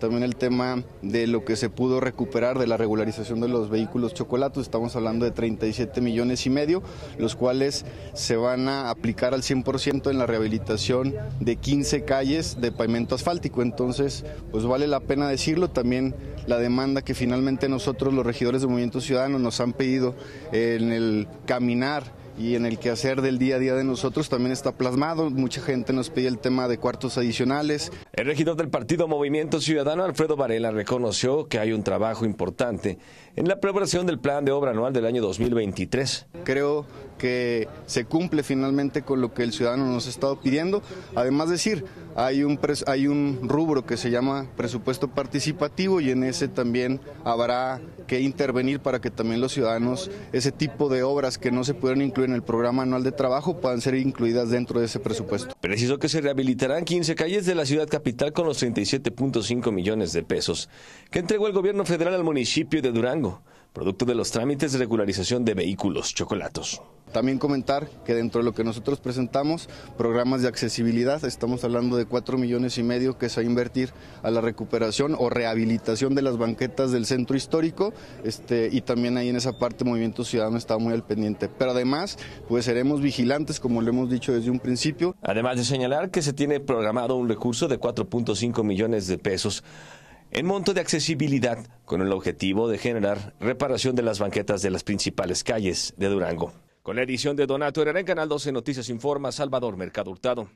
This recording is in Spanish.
También el tema de lo que se pudo recuperar de la regularización de los vehículos chocolatos, estamos hablando de 37 millones y medio, los cuales se van a aplicar al 100% en la rehabilitación de 15 calles de pavimento asfáltico. Entonces, pues vale la pena decirlo, también la demanda que finalmente nosotros los regidores de Movimiento Ciudadano nos han pedido en el caminar y en el quehacer del día a día de nosotros también está plasmado. Mucha gente nos pide el tema de cuartos adicionales. El regidor del partido Movimiento Ciudadano, Alfredo Varela, reconoció que hay un trabajo importante en la preparación del plan de obra anual del año 2023. Creo que se cumple finalmente con lo que el ciudadano nos ha estado pidiendo. Además decir, hay un, hay un rubro que se llama presupuesto participativo y en ese también habrá que intervenir para que también los ciudadanos, ese tipo de obras que no se pueden incluir en el programa anual de trabajo, puedan ser incluidas dentro de ese presupuesto. Preciso que se rehabilitarán 15 calles de la ciudad capital con los 37.5 millones de pesos que entregó el gobierno federal al municipio de Durango producto de los trámites de regularización de vehículos chocolatos. También comentar que dentro de lo que nosotros presentamos, programas de accesibilidad, estamos hablando de 4 millones y medio que se va a invertir a la recuperación o rehabilitación de las banquetas del centro histórico, este, y también ahí en esa parte Movimiento Ciudadano está muy al pendiente. Pero además, pues seremos vigilantes, como lo hemos dicho desde un principio. Además de señalar que se tiene programado un recurso de 4.5 millones de pesos en monto de accesibilidad con el objetivo de generar reparación de las banquetas de las principales calles de Durango. Con la edición de Donato Herrera en Canal 12 Noticias Informa, Salvador Mercado Hurtado.